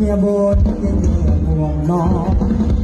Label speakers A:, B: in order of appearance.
A: 也不停地忙碌。